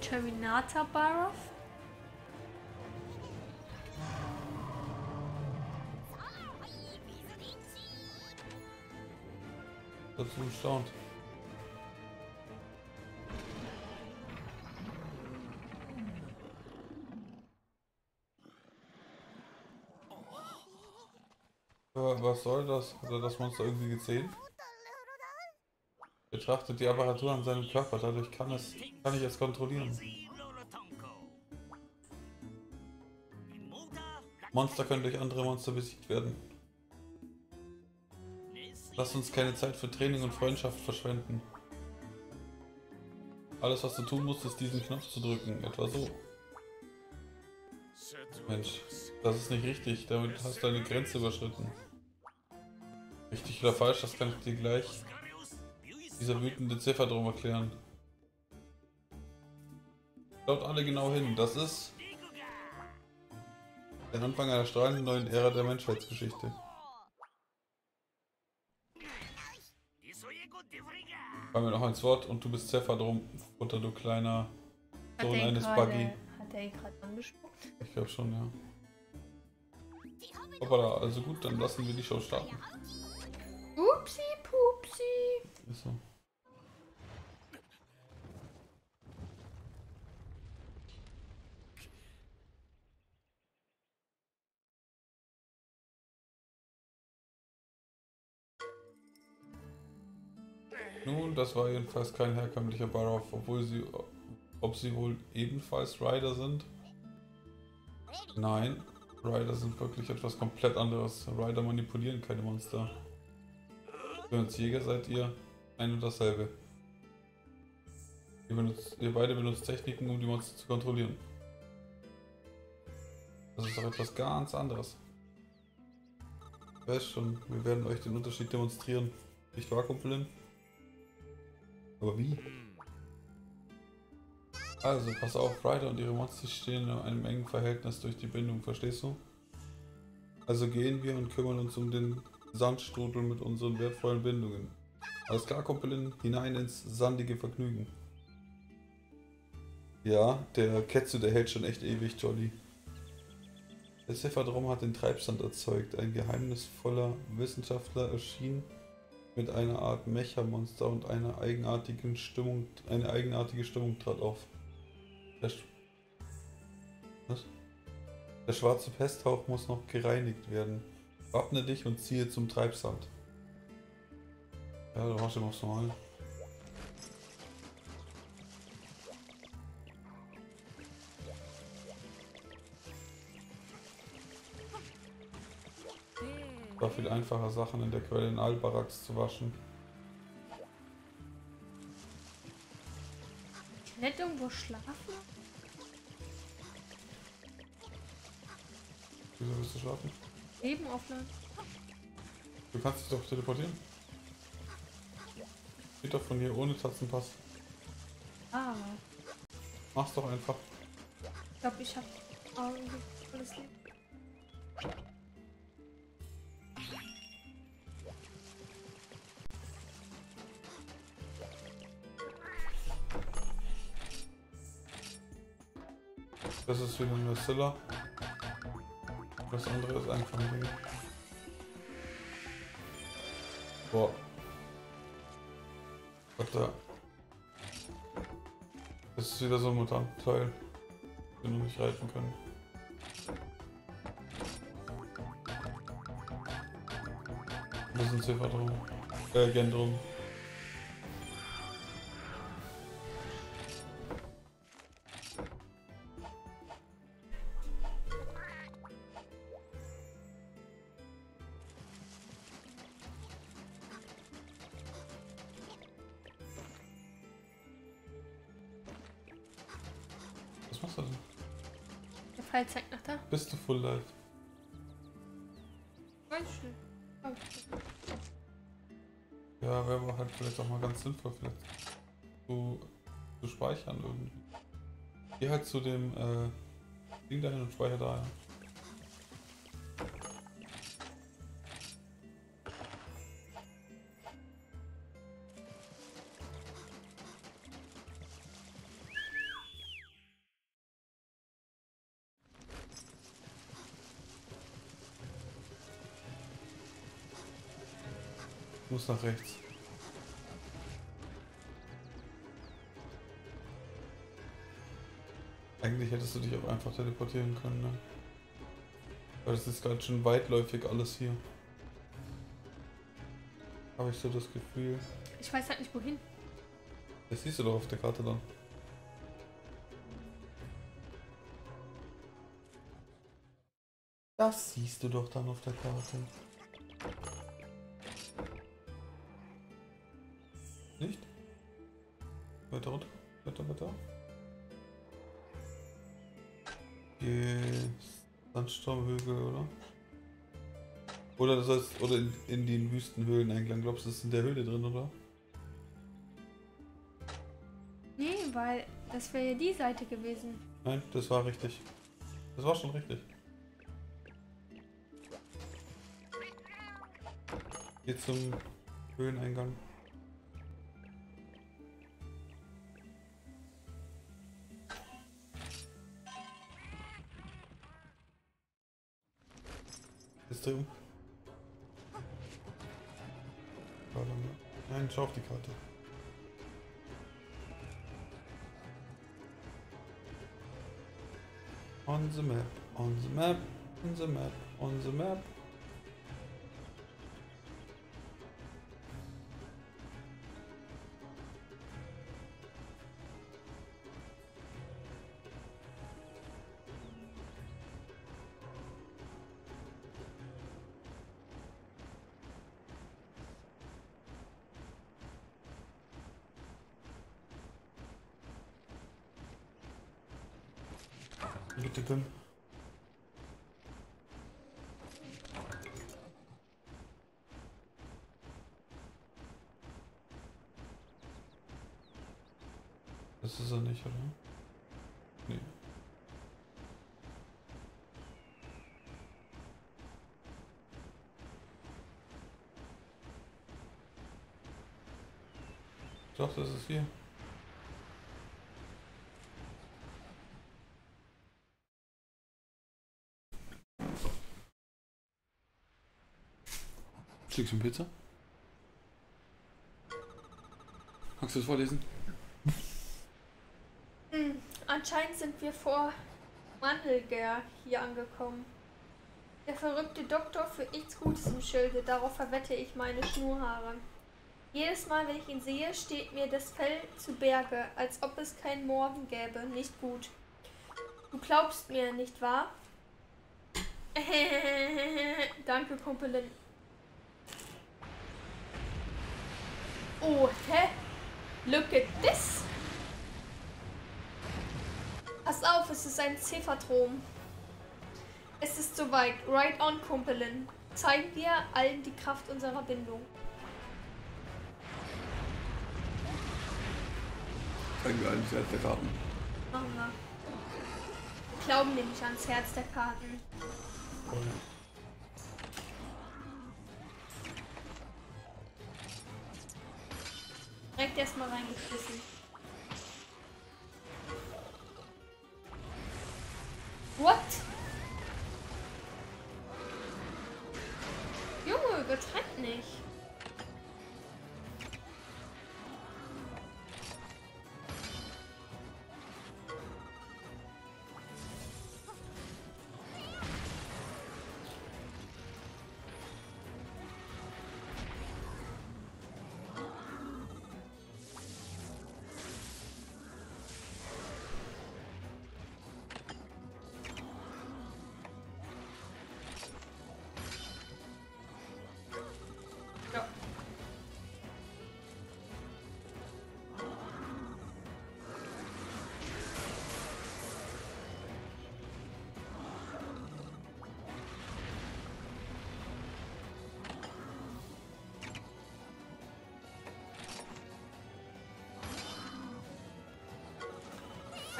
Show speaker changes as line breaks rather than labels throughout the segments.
Terminator Barov?
Dazu gestaunt. Aber Was soll das? Hat er das Monster irgendwie gesehen? Betrachtet die Apparatur an seinem Körper, dadurch kann, es, kann ich es kontrollieren. Monster können durch andere Monster besiegt werden. Lass uns keine Zeit für Training und Freundschaft verschwenden. Alles, was du tun musst, ist diesen Knopf zu drücken. Etwa so. Mensch, das ist nicht richtig. Damit hast du eine Grenze überschritten. Richtig oder falsch, das kann ich dir gleich dieser wütende Ziffer drum erklären. Schaut alle genau hin. Das ist der Anfang einer strahlenden neuen Ära der Menschheitsgeschichte. Fallen wir noch ins Wort und du bist Zephyr drum, Futter, du kleiner Sohn eines Buggy.
Hat er ihn gerade angesprochen?
Ich glaube schon, ja. Hoppala, also gut, dann lassen wir die Show starten.
Upsi, pupsi.
Ist so. Nun, das war jedenfalls kein herkömmlicher Barov, obwohl sie, ob sie wohl ebenfalls Rider sind? Nein, Rider sind wirklich etwas komplett anderes. Rider manipulieren keine Monster. Für uns Jäger seid ihr ein und dasselbe. Ihr, benutzt, ihr beide benutzt Techniken, um die Monster zu kontrollieren. Das ist doch etwas ganz anderes. Ich weiß schon, wir werden euch den Unterschied demonstrieren. Nicht wahr, Kumpelin? Aber wie? Also, pass auf, Ryder und ihre Monster stehen in einem engen Verhältnis durch die Bindung, verstehst du? Also gehen wir und kümmern uns um den Sandstrudel mit unseren wertvollen Bindungen. Alles klar, Kumpelin, hinein ins sandige Vergnügen. Ja, der Ketsu, der hält schon echt ewig, Jolly. Der Cephadrom hat den Treibsand erzeugt. Ein geheimnisvoller Wissenschaftler erschien mit einer Art Mecha-Monster und einer eigenartigen Stimmung, eine eigenartige Stimmung trat auf. Der, Sch Was? Der schwarze Pesthauch muss noch gereinigt werden. Wappne dich und ziehe zum Treibsand. Ja, du machst immer aufs Normal. War viel einfacher Sachen in der Quelle in Albaraks zu waschen.
Nicht irgendwo schlafen?
Wieso willst du schlafen?
Leben aufladen.
Du kannst dich doch teleportieren. Geht doch von hier ohne Tatzenpass.
Ah,
Mach's doch einfach.
ich glaube, ich habe alles Leben.
Das ist wieder eine Scylla. Das andere ist einfach ein Ding. Boah. Warte. Das ist wieder so ein Mutantenteil, den wir nicht reiten können. Da sind Ziffer drum. Äh, Gen drum. sinnvoll vielleicht zu, zu speichern irgendwie. Geh halt zu dem äh, Ding dahin und speicher da. muss nach rechts. Eigentlich hättest du dich auch einfach teleportieren können, ne? Weil das ist ganz schön weitläufig alles hier. Habe ich so das Gefühl.
Ich weiß halt nicht wohin.
Das siehst du doch auf der Karte dann. Das siehst du doch dann auf der Karte. Nicht? Weiter runter, weiter, weiter. Sandsturmhügel, oder? Oder das heißt, oder in, in den Wüstenhöhlen Einklang. Glaubst du, das ist in der Höhle drin, oder?
Nee, weil das wäre ja die Seite gewesen.
Nein, das war richtig. Das war schon richtig. Geht zum Höhleneingang. Mal. Nein, schau auf die Karte. On the map, on the map, on the map, on the map. Bitte, Pim. Das ist er nicht, oder? Nee. Doch, das ist hier. Stückchen Pizza? Magst du das vorlesen?
Hm, anscheinend sind wir vor Mandelger hier angekommen. Der verrückte Doktor führt nichts Gutes im Schilde, darauf verwette ich meine Schnurhaare. Jedes Mal, wenn ich ihn sehe, steht mir das Fell zu Berge, als ob es keinen Morgen gäbe. Nicht gut. Du glaubst mir, nicht wahr? Danke, Kumpelin. Oh, hä? Look at this. Pass auf, es ist ein Zephatrom. Es ist soweit. Right on, Kumpelin. Zeigen wir allen die Kraft unserer Bindung.
Zeigen wir eigentlich als der Karten.
Machen wir. Wir glauben nämlich ans Herz der Karten. Direkt erstmal reingeschmissen. What? Junge, getrennt nicht.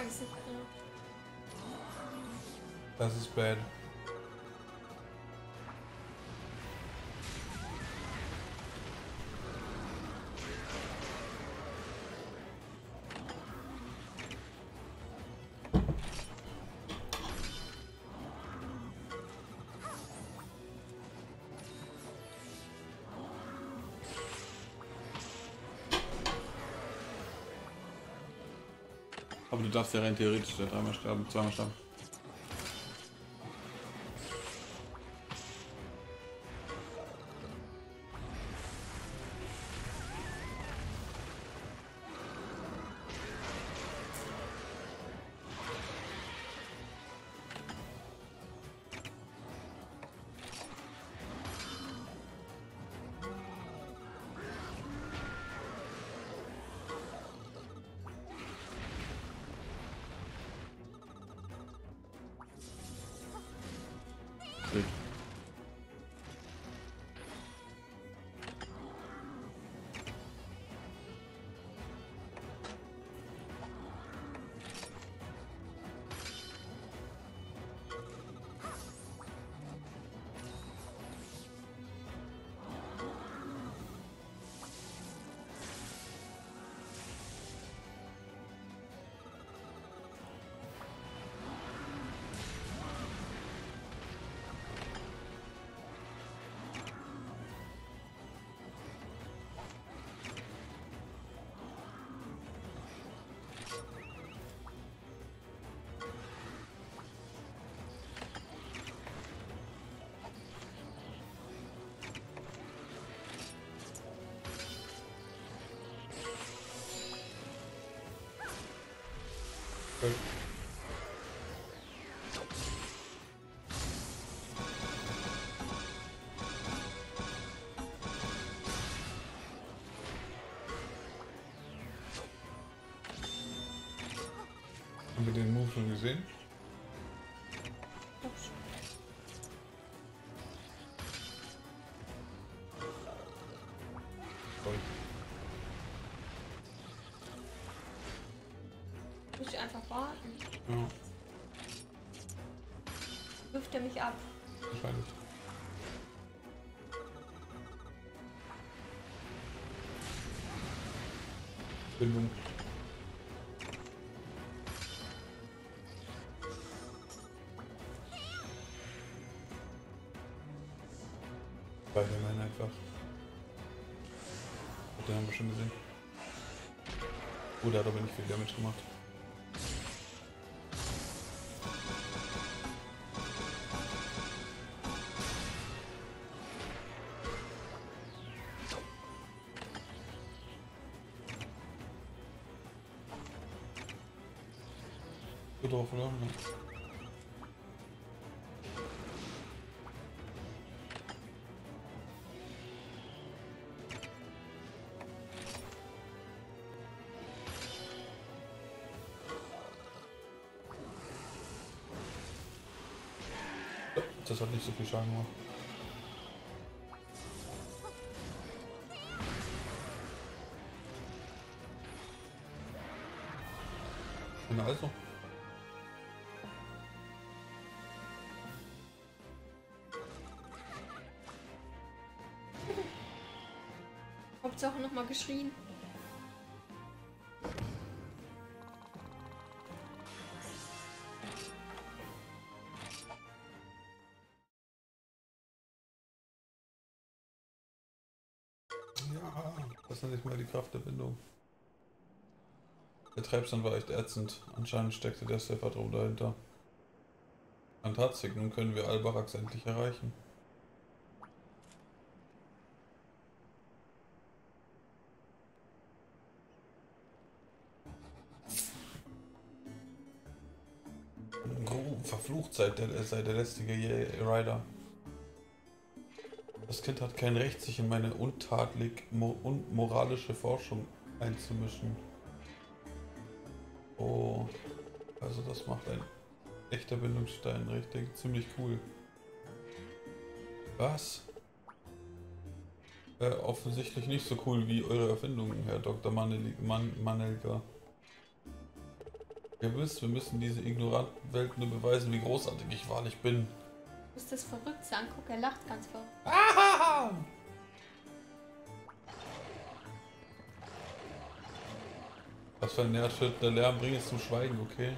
Scheiße, ja.
Das ist bad.
Darfst ja rein theoretisch dreimal sterben, zweimal sterben.
Okay. Haben wir den Move schon gesehen?
Muss ich einfach warten.
Ja,
Wirft er mich ab.
wahrscheinlich. Bindung. Spider-Man einfach. Den haben wir schon gesehen. Oh, der hat aber nicht viel Damage gemacht. Drauf, oder? Ja. Ja, Das hat nicht so viel Schaden gemacht. Na also.
Hauptsache nochmal geschrien.
Ja, das nenne ich mal die Kraft der Bindung. Der Treibstand war echt ätzend. Anscheinend steckte der Sephiroth dahinter. Tatsächlich, nun können wir Albarax endlich erreichen. Verflucht sei der, sei der lästige Rider. Das Kind hat kein Recht, sich in meine untadelig mo und moralische Forschung einzumischen. Oh, also das macht ein echter Bindungsstein richtig ziemlich cool. Was? Äh, offensichtlich nicht so cool wie eure Erfindungen, Herr Dr. Manel Man Manelka. Ihr wisst, wir müssen diese ignoranten Welt nur beweisen, wie großartig ich wahrlich bin.
Du musst das verrückt sein. Guck, er lacht ganz verrückt.
Ah! Was für ein nervschütternder Lärm, bring es zum Schweigen, okay?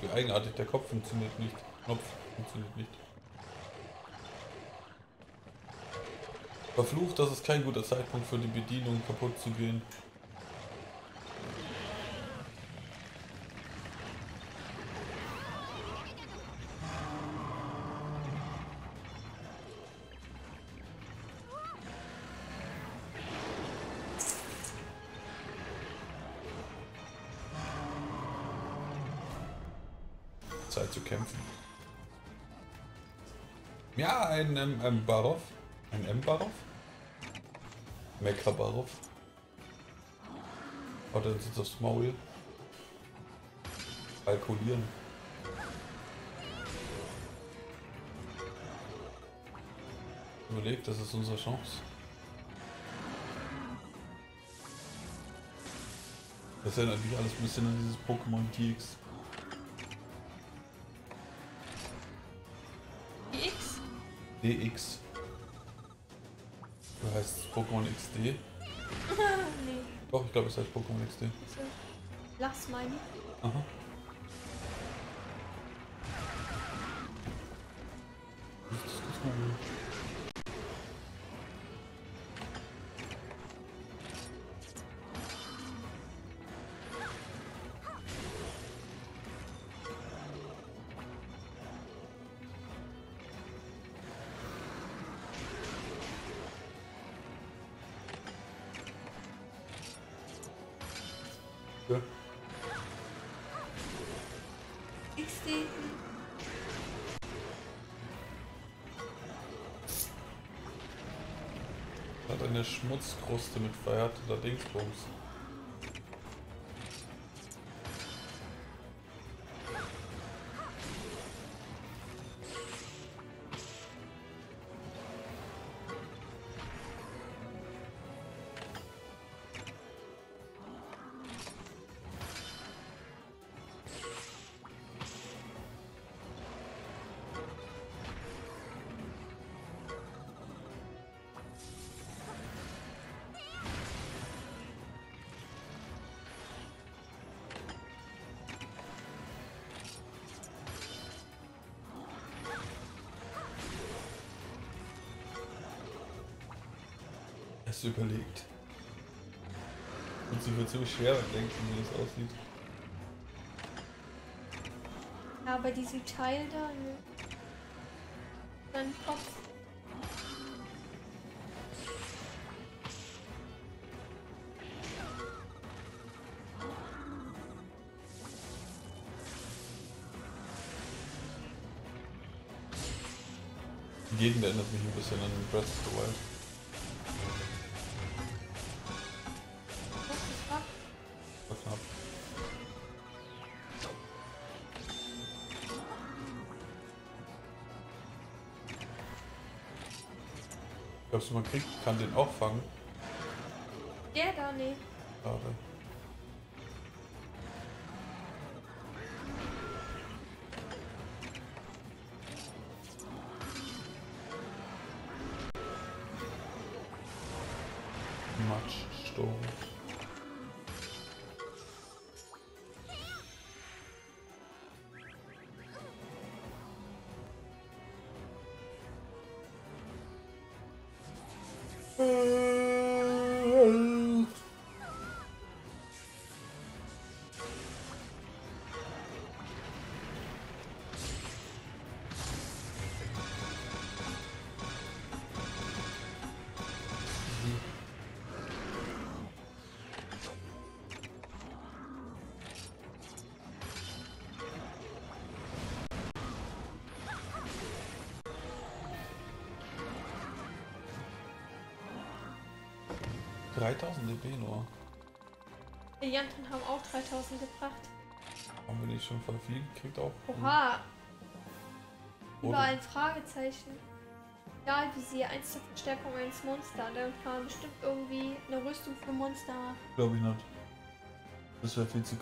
Wie eigenartig, der Kopf funktioniert nicht. Knopf funktioniert nicht. Verflucht, das ist kein guter Zeitpunkt für die Bedienung kaputt zu gehen. Zeit zu kämpfen. Ja, ein ähm, ähm, Barov. Ein M. Barov? Mekra Barov. Oh, dann sitzt aufs Maul. Kalkulieren. Überlegt, das ist unsere Chance. Das erinnert mich alles ein bisschen an dieses Pokémon DX. DX. Oder heißt es Pokémon XD?
nee.
Doch, ich glaube es heißt Pokémon XD.
Also, Lachs meine.
Aha. Ja.
XD.
Hat eine Schmutzkruste mit verhärteter Dingsbums. Hast du überlegt? Und sie wird ziemlich schwer denken, wie das aussieht.
Ja, bei diesem Teil da, ne? Sein Kopf.
Die Gegend erinnert mich ein bisschen an Breath of the Wild. Glaubst du, man kriegt, kann den auch fangen?
Der da, ne?
Schade. Matschsturm. Dreitausend dB nur.
Die Janten haben auch 3000 gebracht.
Haben wir nicht schon voll viel gekriegt auch?
Oha. Überall ein Fragezeichen. Egal wie sie, eins zur Verstärkung eines Monster. Da kann man bestimmt irgendwie eine Rüstung für Monster.
Glaube ich nicht. Das wäre viel zu